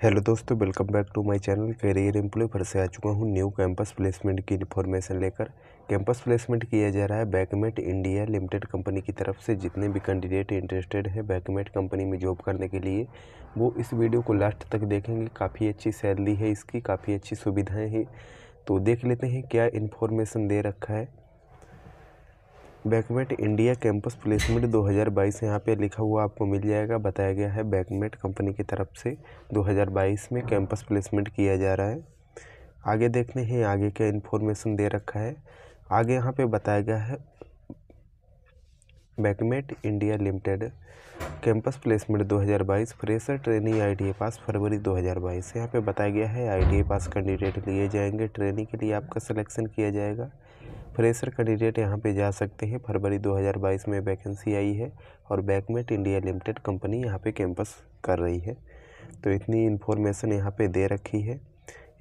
Hello दोस्तों, welcome back to my channel. Career employ फिर से आ चुका हूँ। न्यू कैंपस प्लेसमेंट की इन्फॉर्मेशन लेकर। कैंपस प्लेसमेंट किया जा रहा है बैकमेट इंडिया लिमिटेड कंपनी की तरफ़ से। जितने भी कैंडिडेट इंटरेस्टेड हैं बैकमेट कंपनी में जॉब करने के लिए, वो इस वीडियो को लास्ट तक देखेंगे। काफ़ी अच्छी सैलरी है इसकी, काफ़ी अच्छी सुविधाएँ हैं। तो देख लेते हैं क्या इन्फॉर्मेशन दे रखा है। बैकमेट इंडिया कैंपस प्लेसमेंट 2022 यहाँ पे लिखा हुआ आपको मिल जाएगा, बताया गया है बैकमेट कंपनी की तरफ़ से 2022 में कैंपस प्लेसमेंट किया जा रहा है। आगे देखते हैं, आगे क्या इन्फॉर्मेशन दे रखा है। आगे यहाँ पे बताया गया है बैकमेट India limited campus placement 2022 fresher training आई पास फरवरी 2022 यहाँ पे बताया गया है आई पास कैंडिडेट लिए जाएँगे। ट्रेनिंग के लिए आपका सिलेक्शन किया जाएगा। फ्रेशर कैंडिडेट यहाँ पे जा सकते हैं। फरवरी 2022 में वैकेंसी आई है और बैकमेट इंडिया लिमिटेड कंपनी यहाँ पे कैंपस कर रही है। तो इतनी इन्फॉर्मेशन यहाँ पे दे रखी है।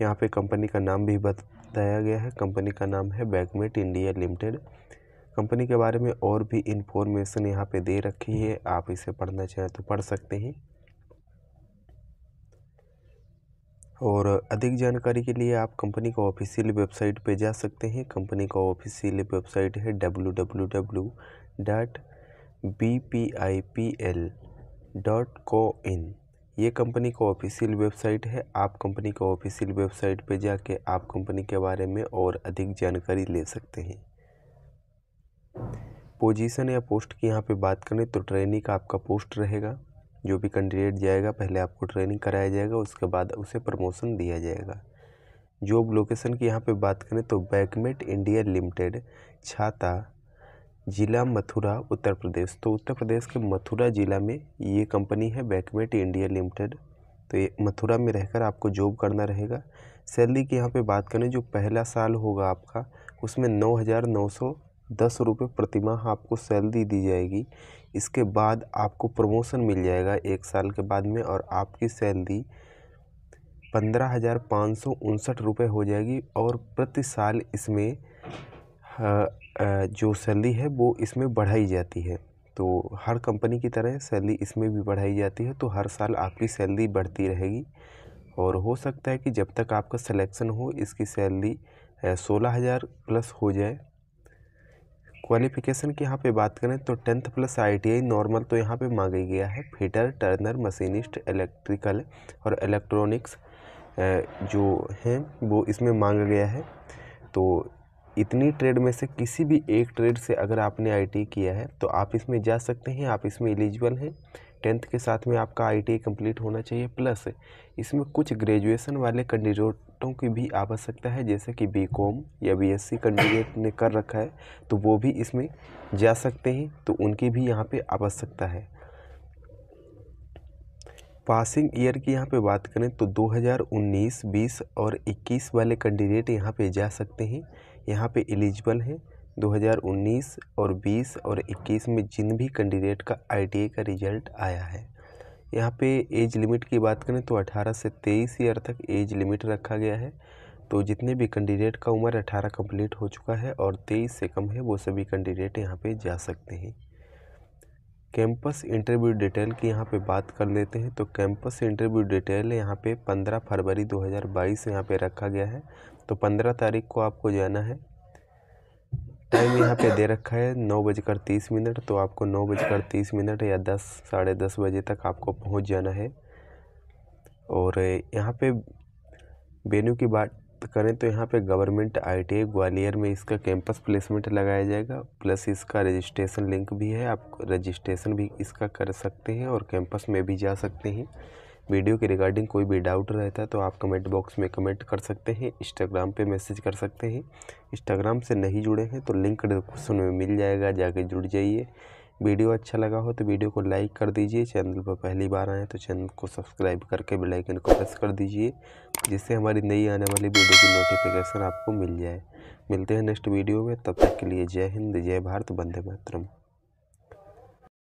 यहाँ पे कंपनी का नाम भी बताया गया है। कंपनी का नाम है बैकमेट इंडिया लिमिटेड। कंपनी के बारे में और भी इन्फॉर्मेशन यहाँ पे दे रखी है। आप इसे पढ़ना चाहें तो पढ़ सकते हैं। और अधिक जानकारी के लिए आप कंपनी का ऑफिशियल वेबसाइट पे जा सकते हैं। कंपनी का ऑफिशियल वेबसाइट है W W W dot B P I P L dot co in ये कंपनी का ऑफिशियल वेबसाइट है। आप कंपनी का ऑफिशियल वेबसाइट पे जाके आप कंपनी के बारे में और अधिक जानकारी ले सकते हैं। पोजीशन या पोस्ट की यहाँ पे बात करें तो ट्रेनिंग का आपका पोस्ट रहेगा। जो भी कैंडिडेट जाएगा, पहले आपको ट्रेनिंग कराया जाएगा, उसके बाद उसे प्रमोशन दिया जाएगा। जॉब लोकेशन की यहाँ पे बात करें तो बैकमेट इंडिया लिमिटेड छाता, ज़िला मथुरा, उत्तर प्रदेश। तो उत्तर प्रदेश के मथुरा ज़िला में ये कंपनी है बैकमेट इंडिया लिमिटेड तो ये मथुरा में रहकर आपको जॉब करना रहेगा। सैलरी की यहाँ पे बात करें, जो पहला साल होगा आपका, उसमें नौ हज़ार नौ सौ दस रुपये प्रतिमाह आपको सैलरी दी जाएगी। इसके बाद आपको प्रमोशन मिल जाएगा एक साल के बाद में और आपकी सैलरी पंद्रह हज़ार पाँच सौ उनसठ रुपये हो जाएगी और प्रति साल इसमें जो सैलरी है वो इसमें बढ़ाई जाती है। तो हर कंपनी की तरह सैलरी इसमें भी बढ़ाई जाती है तो हर साल आपकी सैलरी बढ़ती रहेगी। और हो सकता है कि जब तक आपका सिलेक्शन हो इसकी सैलरी सोलह हज़ार प्लस हो जाए क्वालिफ़िकेशन की यहाँ पे बात करें तो टेंथ प्लस आईटीआई नॉर्मल तो यहाँ पे मांगा गया है। फिटर टर्नर, मशीनिस्ट, इलेक्ट्रिकल और इलेक्ट्रॉनिक्स जो हैं, वो इसमें मांगा गया है। तो इतनी ट्रेड में से किसी भी एक ट्रेड से अगर आपने आईटी किया है तो आप इसमें जा सकते हैं, आप इसमें एलिजिबल हैं। टेंथ के साथ में आपका आईटी कंप्लीट होना चाहिए, प्लस इसमें कुछ ग्रेजुएशन वाले कैंडिडेटों की भी आवश्यकता है, जैसे कि बी कॉम या बी एस सी कैंडिडेट ने कर रखा है तो वो भी इसमें जा सकते हैं तो उनकी भी यहाँ पे आवश्यकता है। पासिंग ईयर की यहाँ पे बात करें तो 2019, 20 और 21 वाले कैंडिडेट यहाँ पे जा सकते हैं। यहाँ पे एलिजिबल हैं 2019 और 20 और 21 में जिन भी कैंडिडेट का आईटीआई का रिज़ल्ट आया है। यहाँ पे एज लिमिट की बात करें तो 18 से 23 ईयर तक एज लिमिट रखा गया है। तो जितने भी कैंडिडेट का उम्र 18 कंप्लीट हो चुका है और 23 से कम है वो सभी कैंडिडेट यहाँ पे जा सकते हैं। कैंपस इंटरव्यू डिटेल की यहाँ पे बात कर लेते हैं। तो कैंपस इंटरव्यू डिटेल यहाँ पे 15 फरवरी 2022 यहाँ पे रखा गया है। तो 15 तारीख को आपको जाना है। टाइम यहाँ पे दे रखा है नौ बजकर तीस मिनट। तो आपको नौ बजकर तीस मिनट या दस, साढ़े दस बजे तक आपको पहुँच जाना है। और यहाँ पे वेन्यू की बात करें तो यहाँ पे गवर्नमेंट आईटीआई ग्वालियर में इसका कैंपस प्लेसमेंट लगाया जाएगा, प्लस इसका रजिस्ट्रेशन लिंक भी है, आप रजिस्ट्रेशन भी इसका कर सकते हैं और कैंपस में भी जा सकते हैं। वीडियो के रिगार्डिंग कोई भी डाउट रहता है तो आप कमेंट बॉक्स में कमेंट कर सकते हैं, इंस्टाग्राम पे मैसेज कर सकते हैं। इंस्टाग्राम से नहीं जुड़े हैं तो लिंक डिस्क्रिप्शन में मिल जाएगा, जाके जुड़ जाइए। वीडियो अच्छा लगा हो तो वीडियो को लाइक कर दीजिए। चैनल पर पहली बार आए तो चैनल को सब्सक्राइब करके बेल आइकन को प्रेस कर दीजिए, जिससे हमारी नई आने वाली वीडियो की नोटिफिकेशन आपको मिल जाए। मिलते हैं नेक्स्ट वीडियो में, तब तक के लिए जय हिंद, जय भारत, वंदे मातरम।